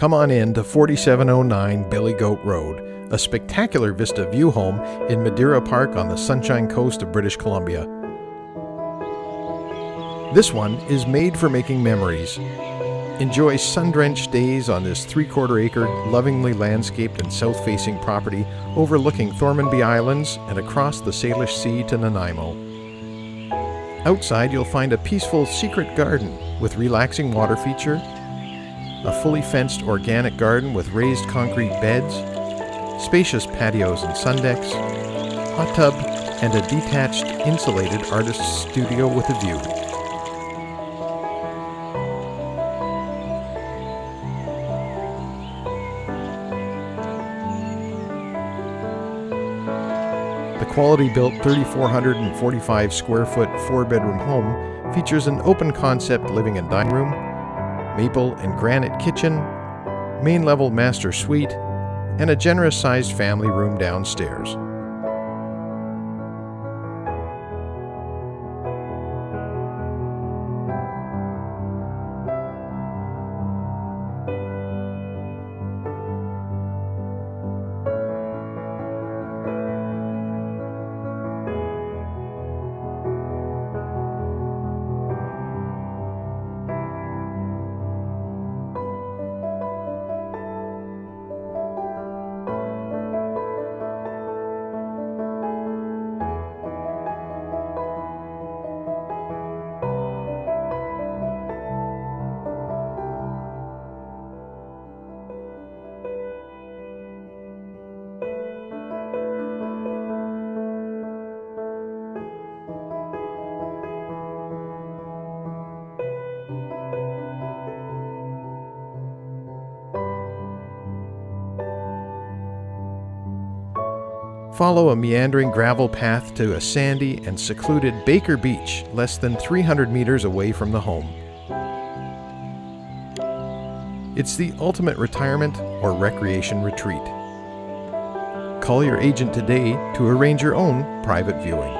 Come on in to 4709 Billy Goat Road, a spectacular vista view home in Madeira Park on the Sunshine Coast of British Columbia. This one is made for making memories. Enjoy sun drenched days on this three quarter acre, lovingly landscaped and south facing property overlooking Thormanby Islands and across the Salish Sea to Nanaimo. Outside, you'll find a peaceful secret garden with relaxing water feature, a fully fenced organic garden with raised concrete beds, spacious patios and sun decks, hot tub, and a detached, insulated artist's studio with a view. The quality built 3,445 square foot four bedroom home features an open concept living and dining room, maple and granite kitchen, main level master suite, and a generous sized family room downstairs. Follow a meandering gravel path to a sandy and secluded Baker Beach, less than 300 meters away from the home. It's the ultimate retirement or recreation retreat. Call your agent today to arrange your own private viewing.